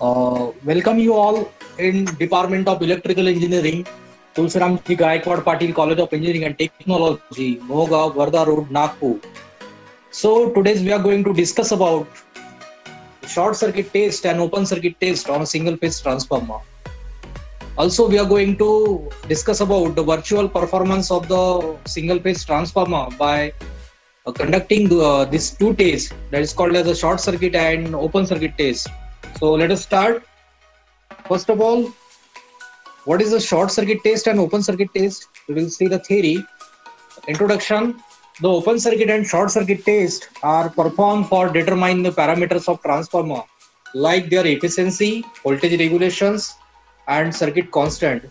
Uh, welcome you all in Department of Electrical Engineering, Tulsiramji Gaikwad Patil College of Engineering and Technology, Moga, Wardha Road, Nagpur. So today we are going to discuss about short circuit test and open circuit test on a single phase transformer. Also, we are going to discuss about the virtual performance of the single phase transformer by uh, conducting uh, these two tests that is called as a short circuit and open circuit test. So let us start. First of all, what is a short circuit test and open circuit test? We will see the theory. Introduction. The open circuit and short circuit test are performed for determining the parameters of transformer like their efficiency, voltage regulations, and circuit constant.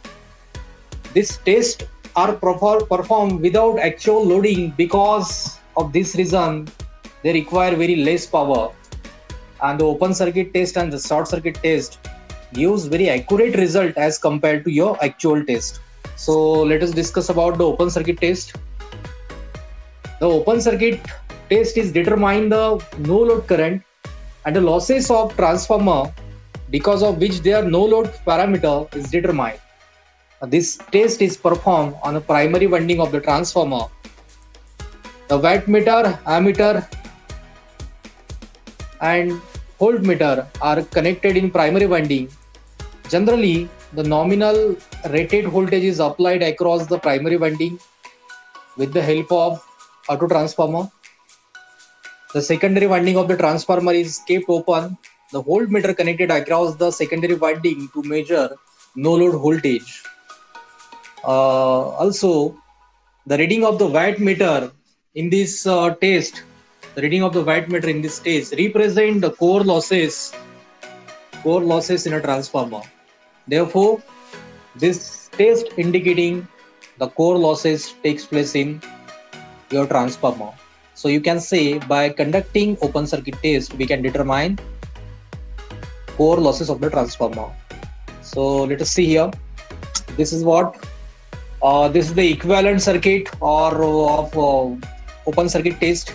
These tests are performed without actual loading because of this reason they require very less power and the open circuit test and the short circuit test gives very accurate result as compared to your actual test. So let us discuss about the open circuit test. The open circuit test is determine the no load current and the losses of transformer because of which their no load parameter is determined. This test is performed on the primary winding of the transformer. The wattmeter ammeter and voltmeter are connected in primary winding. Generally, the nominal rated voltage is applied across the primary winding with the help of auto transformer. The secondary winding of the transformer is kept open. The voltmeter connected across the secondary winding to measure no load voltage. Uh, also, the reading of the wattmeter in this uh, test reading of the wattmeter in this case represent the core losses core losses in a transformer. Therefore this test indicating the core losses takes place in your transformer. So you can say by conducting open circuit test we can determine core losses of the transformer. So let us see here. This is what uh, this is the equivalent circuit or of uh, open circuit test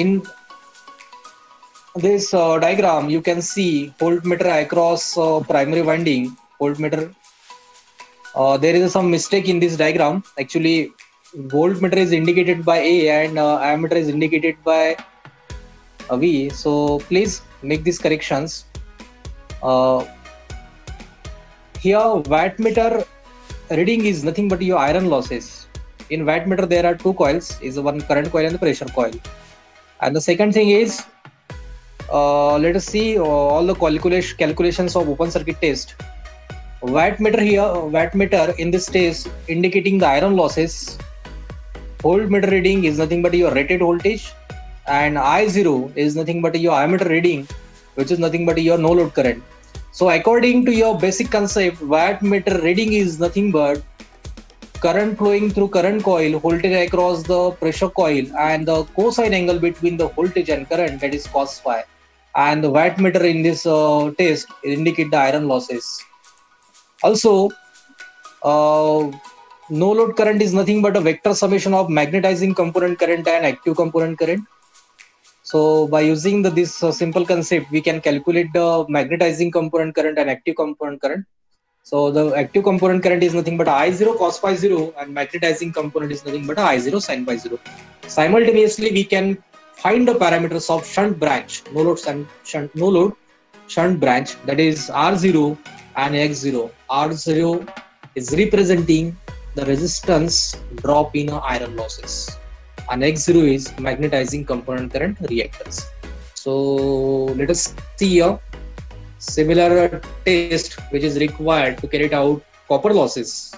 in this uh, diagram you can see voltmeter across uh, primary winding. Voltmeter uh, there is some mistake in this diagram. Actually voltmeter is indicated by a and uh, ammeter is indicated by a v. So please make these corrections. Uh, here wattmeter reading is nothing but your iron losses. In wattmeter there are two coils. Is one current coil and the pressure coil and the second thing is uh, let us see uh, all the calculation calculations of open circuit test. Wattmeter here wattmeter in this test indicating the iron losses. Voltmeter reading is nothing but your rated voltage. And i0 is nothing but your ammeter reading which is nothing but your no load current. So according to your basic concept wattmeter reading is nothing but current flowing through current coil, voltage across the pressure coil, and the cosine angle between the voltage and current that is cos phi. And the wattmeter in this uh, test indicate the iron losses. Also, uh, no load current is nothing but a vector summation of magnetizing component current and active component current. So by using the, this uh, simple concept, we can calculate the magnetizing component current and active component current so the active component current is nothing but I0 cos phi 0 and magnetizing component is nothing but I0 sin phi 0. Simultaneously, we can find the parameters of shunt branch, no load shunt, no load shunt branch that is R0 and X0. R0 is representing the resistance drop in iron losses and X0 is magnetizing component current reactance. So let us see here similar test which is required to carry out copper losses.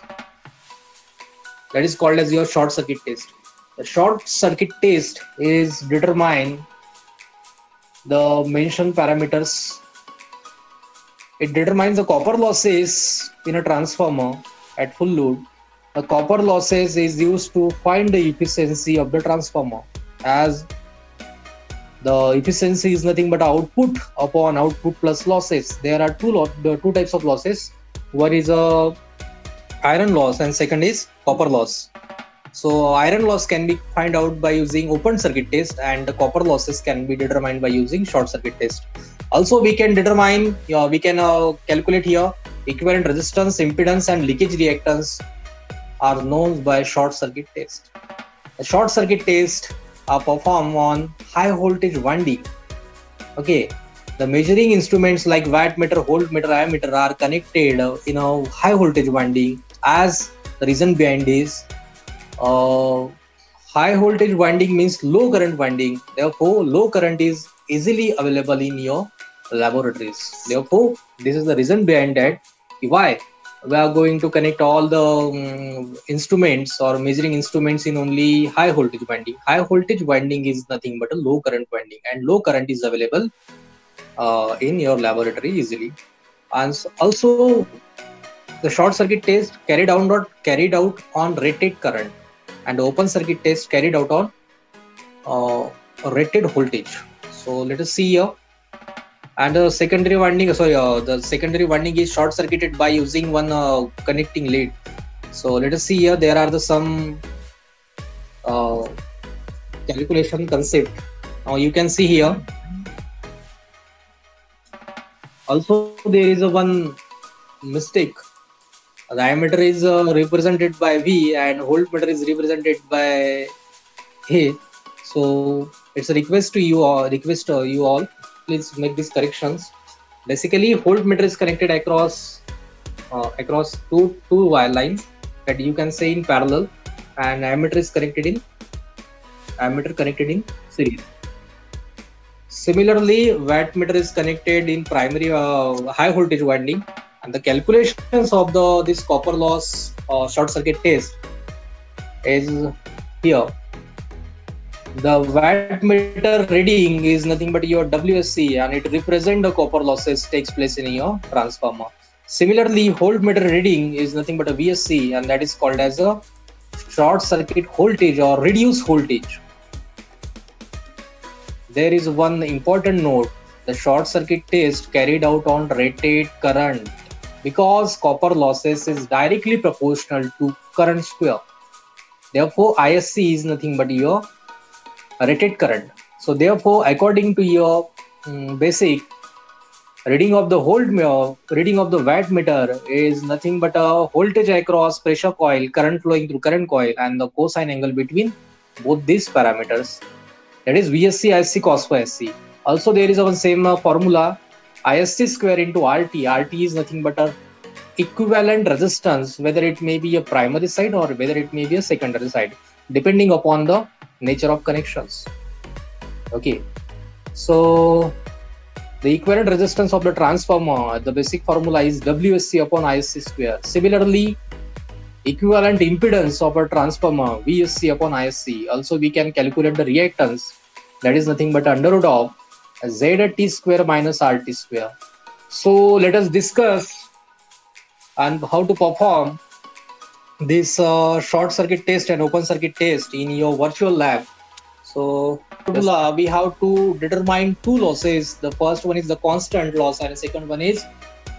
That is called as your short circuit test. The short circuit test is determine the mentioned parameters. It determines the copper losses in a transformer at full load. The copper losses is used to find the efficiency of the transformer as the efficiency is nothing but output upon output plus losses. There are two lot the two types of losses. One is a iron loss and second is copper loss. So iron loss can be find out by using open circuit test and the copper losses can be determined by using short circuit test. Also, we can determine, uh, we can uh, calculate here equivalent resistance, impedance, and leakage reactance are known by short circuit test. The short circuit test are performed on high voltage winding. Okay, the measuring instruments like wattmeter, voltmeter, ammeter are connected in a high voltage winding. As the reason behind is uh, high voltage winding means low current winding. Therefore, low current is easily available in your laboratories. Therefore, this is the reason behind that. Why? We are going to connect all the um, instruments or measuring instruments in only high voltage winding. High voltage winding is nothing but a low current winding, and low current is available uh, in your laboratory easily. And also, the short circuit test carried out or carried out on rated current, and open circuit test carried out on uh, rated voltage. So let us see here and the secondary winding sorry uh, the secondary winding is short circuited by using one uh, connecting lead. So let us see here there are the some uh, calculation concept. Now you can see here. Also there is a one mistake. The ammeter is uh, represented by v and voltmeter is represented by a. So it's a request to you all request to you all please make these corrections. Basically, voltmeter is connected across uh, across two two wire lines that you can say in parallel, and ammeter is connected in ammeter connected in series. Similarly, wattmeter is connected in primary uh, high voltage winding, and the calculations of the this copper loss uh, short circuit test is here the wattmeter reading is nothing but your WSC and it represents the copper losses takes place in your transformer. Similarly, hold voltmeter reading is nothing but a VSC and that is called as a short circuit voltage or reduced voltage. There is one important note the short circuit test carried out on rated current because copper losses is directly proportional to current square. Therefore, ISC is nothing but your rated current. So therefore, according to your um, basic reading of the volt reading of the wattmeter is nothing but a voltage across pressure coil, current flowing through current coil, and the cosine angle between both these parameters. That is VSC ISC cos phi SC. Also, there is a same uh, formula ISC square into RT. RT is nothing but a equivalent resistance, whether it may be a primary side or whether it may be a secondary side, depending upon the nature of connections. Okay. So the equivalent resistance of the transformer the basic formula is wsc upon isc square. Similarly equivalent impedance of a transformer vsc upon isc also we can calculate the reactance. That is nothing but under root of zt square minus rt square. So let us discuss and how to perform this uh, short circuit test and open circuit test in your virtual lab. So yes. we have to determine two losses. The first one is the constant loss and the second one is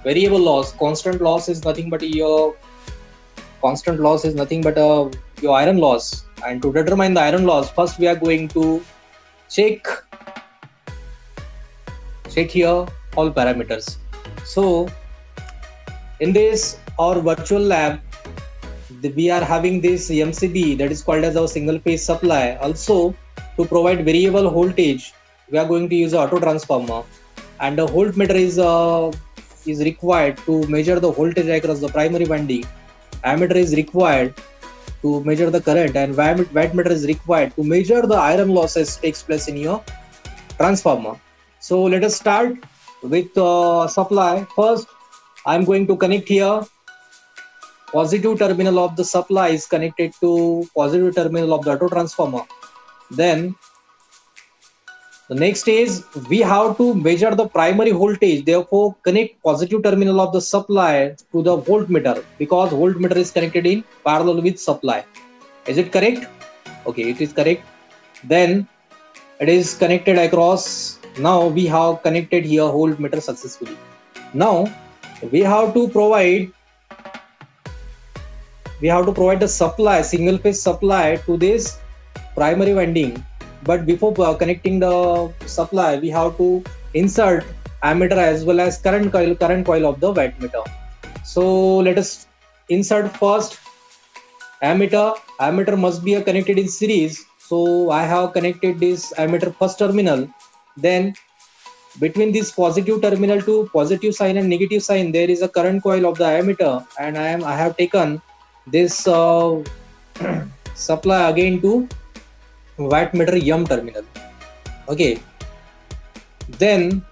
variable loss. Constant loss is nothing but your constant loss is nothing but uh, your iron loss. And to determine the iron loss, first we are going to check check here all parameters. So in this our virtual lab we are having this MCB that is called as our single phase supply. Also, to provide variable voltage, we are going to use auto transformer, and the voltmeter is uh, is required to measure the voltage across the primary winding. Ammeter is required to measure the current, and wattmeter is required to measure the iron losses takes place in your transformer. So let us start with uh, supply. First, I'm going to connect here positive terminal of the supply is connected to positive terminal of the auto transformer. Then the next is we have to measure the primary voltage therefore connect positive terminal of the supply to the voltmeter because voltmeter is connected in parallel with supply. Is it correct? Okay it is correct. Then it is connected across. Now we have connected here voltmeter successfully. Now we have to provide we have to provide the supply single phase supply to this primary winding but before uh, connecting the supply we have to insert ammeter as well as current coil current coil of the wattmeter so let us insert first ammeter. Ammeter must be connected in series. So i have connected this ammeter first terminal. Then between this positive terminal to positive sign and negative sign there is a current coil of the ammeter. And i am i have taken this uh, supply again to wattmeter m terminal. Okay. Then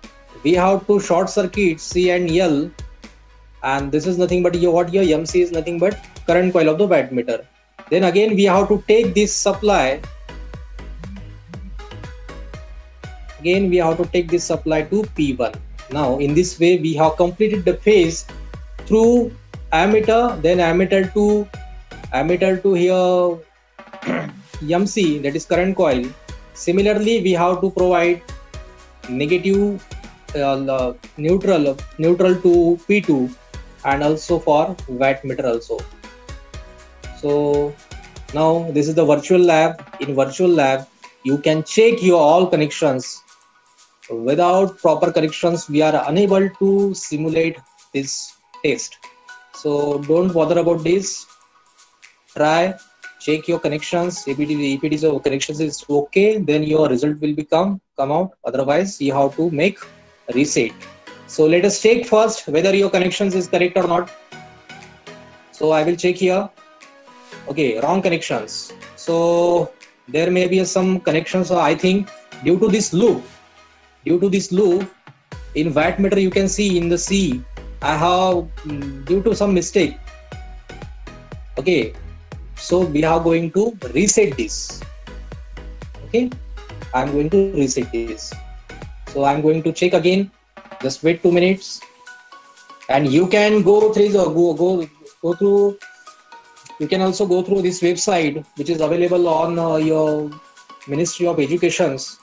we have to short circuit c and l. And this is nothing but your what your mc is nothing but current coil of the wattmeter then again we have to take this supply. Again we have to take this supply to p1 now in this way we have completed the phase through ammeter then ammeter to ammeter to here mc that is current coil. Similarly we have to provide negative uh, neutral neutral to p2 and also for wattmeter also. So now this is the virtual lab. In virtual lab you can check your all connections. Without proper connections we are unable to simulate this test so don't bother about this. Try check your connections. If is a connections is okay. Then your result will become come out. Otherwise you have to make reset. So let us check first whether your connections is correct or not. So i will check here. Okay wrong connections. So there may be some connections so i think due to this loop. Due to this loop in wattmeter you can see in the C I have mm, due to some mistake. Okay. So we are going to reset this. Okay. I'm going to reset this. So I'm going to check again. Just wait two minutes. And you can go through the go go go through you can also go through this website which is available on uh, your Ministry of Educations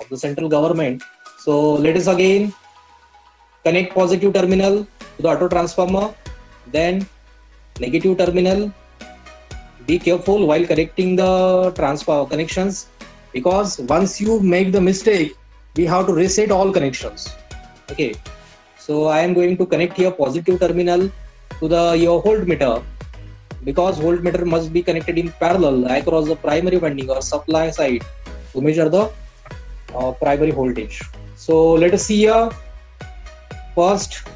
of the central government. So let us again connect positive terminal to the auto transformer, then negative terminal. Be careful while connecting the transfer connections because once you make the mistake, we have to reset all connections. Okay. So I am going to connect here positive terminal to the your voltmeter because voltmeter must be connected in parallel across the primary winding or supply side to measure the uh, primary voltage. So let us see here. First,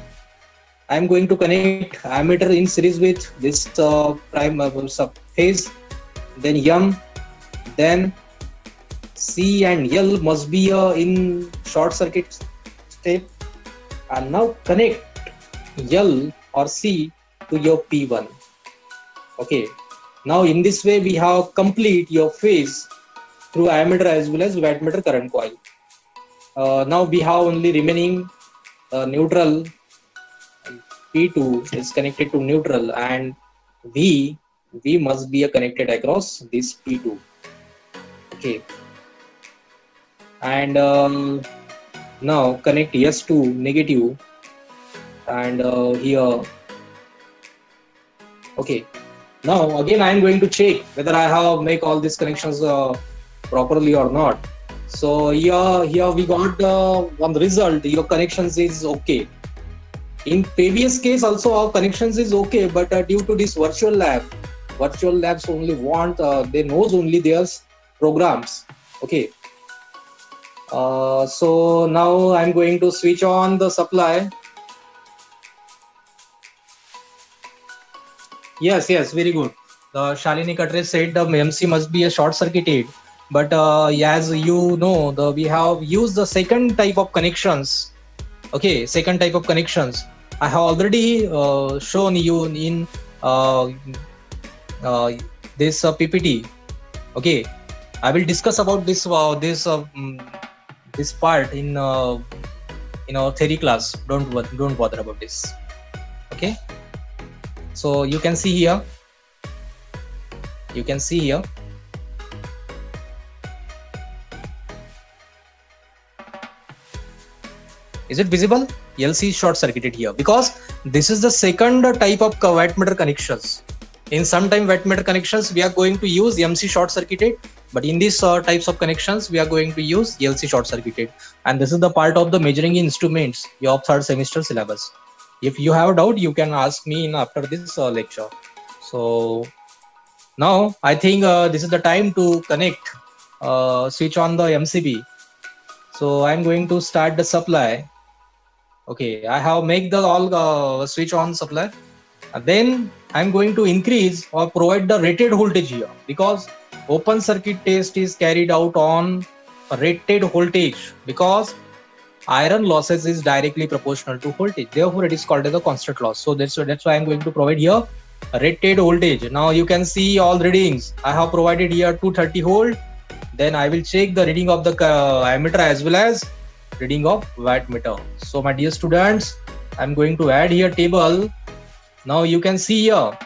I am going to connect ammeter in series with this uh, prime uh, sub phase, then M, then C and L must be uh, in short circuit state, and now connect L or C to your P1. Okay, now in this way we have complete your phase through ammeter as well as wattmeter current coil. Uh, now we have only remaining uh, neutral P2 is connected to neutral and V V must be connected across this P2. Okay. And um, now connect S to negative and uh, here. Okay. Now again I am going to check whether I have make all these connections uh, properly or not so here here we got uh, one result. Your connections is okay. In previous case also our connections is okay but uh, due to this virtual lab virtual labs only want uh, they knows only their programs. Okay. Uh, so now i'm going to switch on the supply. Yes yes very good. The shalini Katre said the mc must be a short circuited but uh, as you know the we have used the second type of connections. Okay second type of connections. I have already uh, shown you in uh, uh this uh, ppt okay i will discuss about this uh, this um, this part in in our theory class. Don't don't bother about this. Okay? So you can see here. You can see here Is it visible? LC is short circuited here. Because this is the second type of wattmeter connections. In some time wattmeter connections, we are going to use MC short circuited. But in these uh, types of connections we are going to use ELC short circuited. And this is the part of the measuring instruments your third semester syllabus. If you have a doubt you can ask me in after this uh, lecture. So now I think uh, this is the time to connect uh, switch on the MCB so I'm going to start the supply okay I have make the all uh, switch on supply then I'm going to increase or provide the rated voltage here because open circuit test is carried out on rated voltage because iron losses is directly proportional to voltage. Therefore it is called as a constant loss. So that's that's why i'm going to provide here rated voltage. Now you can see all readings. I have provided here 230 volt. Then i will check the reading of the uh, ammeter as well as reading of wattmeter so my dear students i'm going to add here table. Now you can see here.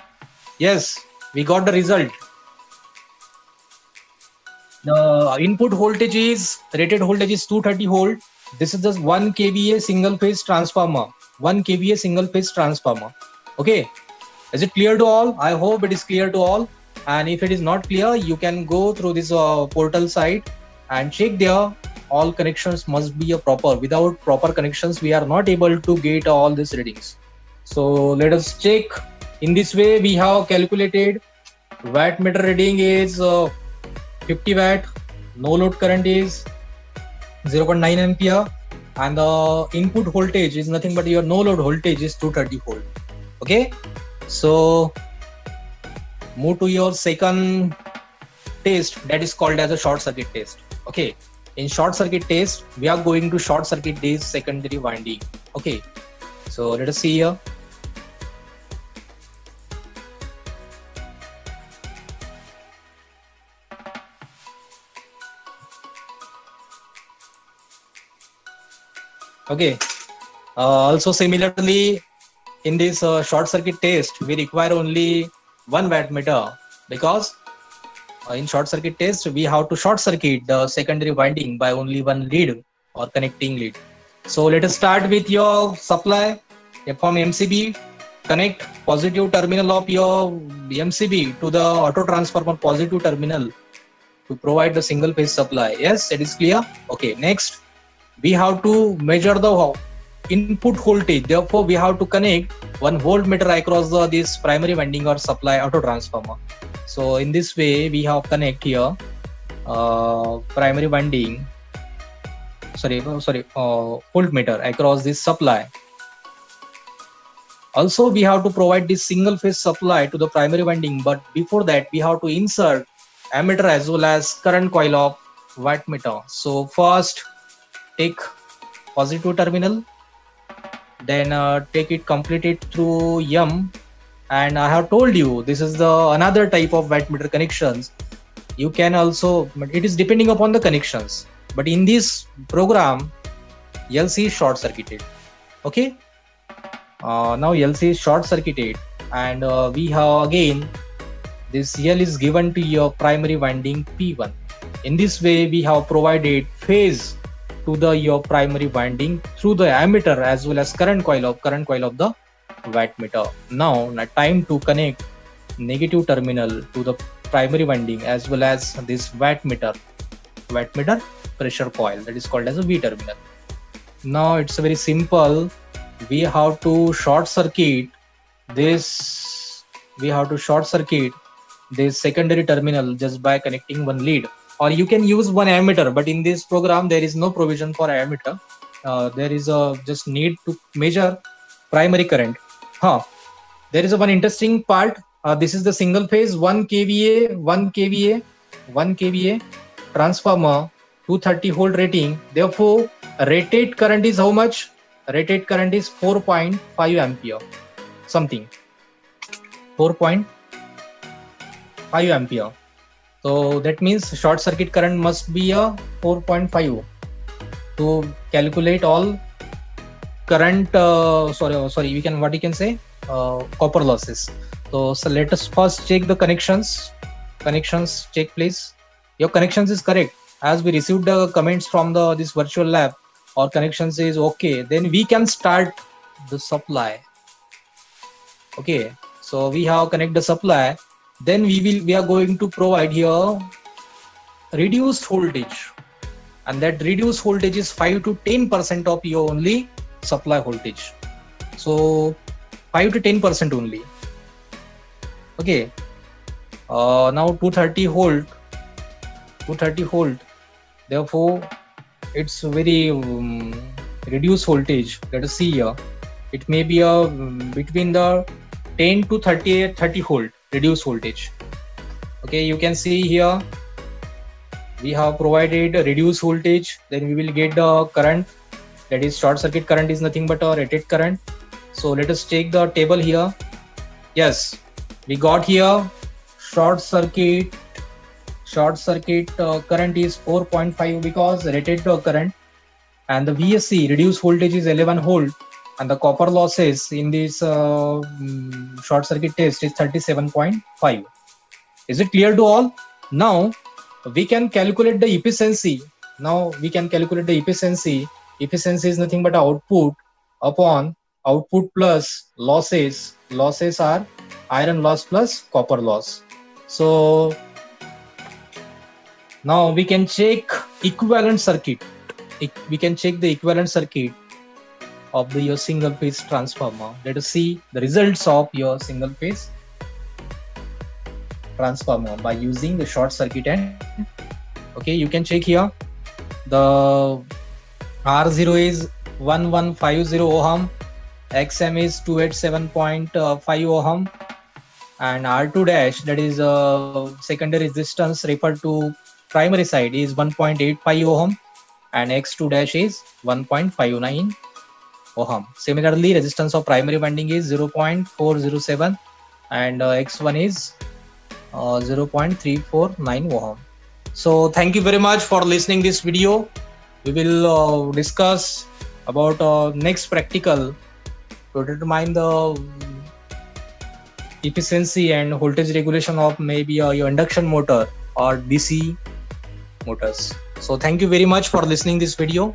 Yes we got the result. The input voltage is rated voltage is 230 volt. This is just 1 kva single phase transformer. 1 kva single phase transformer. Okay is it clear to all? I hope it is clear to all. And if it is not clear you can go through this uh, portal site and check there all connections must be a proper without proper connections we are not able to get all these readings so let us check. In this way, we have calculated watt meter reading is uh, 50 watt, no load current is 0.9 ampere, and the input voltage is nothing but your no load voltage is 230 volt. Okay, so move to your second test that is called as a short circuit test. Okay, in short circuit test, we are going to short circuit this secondary winding. Okay, so let us see here. okay uh, also similarly in this uh, short circuit test we require only one wattmeter because in short circuit test we have to short circuit the secondary winding by only one lead or connecting lead. So let us start with your supply from mcb connect positive terminal of your mcb to the auto transformer positive terminal to provide the single phase supply. Yes it is clear? Okay next we have to measure the input voltage. Therefore we have to connect one voltmeter across the, this primary winding or supply auto transformer so in this way we have connect here uh, primary winding sorry sorry uh, voltmeter across this supply. Also we have to provide this single phase supply to the primary winding but before that we have to insert ammeter as well as current coil of wattmeter so first take positive terminal then uh, take it completed through yum and i have told you this is the another type of wattmeter connections. You can also it is depending upon the connections. But in this program lc is short circuited. Okay? Uh, now lc is short circuited. And uh, we have again this l is given to your primary winding p1 in this way we have provided phase to the your primary winding through the ammeter as well as current coil of current coil of the wattmeter. Now, time to connect negative terminal to the primary winding as well as this wattmeter wattmeter pressure coil that is called as a V terminal. Now it's very simple. We have to short circuit this. We have to short circuit this secondary terminal just by connecting one lead or you can use one ammeter but in this program there is no provision for ammeter uh, there is a just need to measure primary current there is a one interesting part. Uh, this is the single phase. 1 kva 1 kva 1 kva transformer 230 volt rating. Therefore rated current is how much? Rated current is 4.5 ampere something. 4.5 ampere. So that means short circuit current must be a 4.5 to calculate all current uh, sorry oh, sorry we can what you can say? Uh, copper losses. So, so let us first check the connections. Connections check please. Your connections is correct. As we received the comments from the this virtual lab or connections is okay. Then we can start the supply. Okay. So we have connect the supply. Then we will we are going to provide here reduced voltage. And that reduced voltage is 5 to 10 percent of your only supply voltage. So 5 to 10 percent only. Okay. Uh, now 230 volt. 230 volt. Therefore it's very um, reduced voltage. Let us see here. It may be a um, between the 10 to 30 30 volt reduced voltage. Okay you can see here. We have provided reduced voltage. Then we will get the current that is short circuit current is nothing but a rated current. So let us take the table here. Yes we got here short circuit short circuit uh, current is 4.5 because rated uh, current. And the VSC reduced voltage is 11 volt. And the copper losses in this uh, mm, short circuit test is 37.5 is it clear to all? Now we can calculate the efficiency. Now we can calculate the efficiency efficiency is nothing but output upon output plus losses. Losses are iron loss plus copper loss. So now we can check equivalent circuit. We can check the equivalent circuit of the your single phase transformer. Let us see the results of your single phase transformer by using the short circuit. And okay you can check here. The r0 is 1150 ohm xm is 287.5 ohm and r2 dash that is uh, secondary resistance referred to primary side is 1.85 ohm and x2 dash is 1.59 ohm. Similarly resistance of primary winding is 0.407 and uh, x1 is uh, 0.349 ohm. So thank you very much for listening this video we will uh, discuss about uh, next practical to determine the efficiency and voltage regulation of maybe uh, your induction motor or dc motors. So thank you very much for listening this video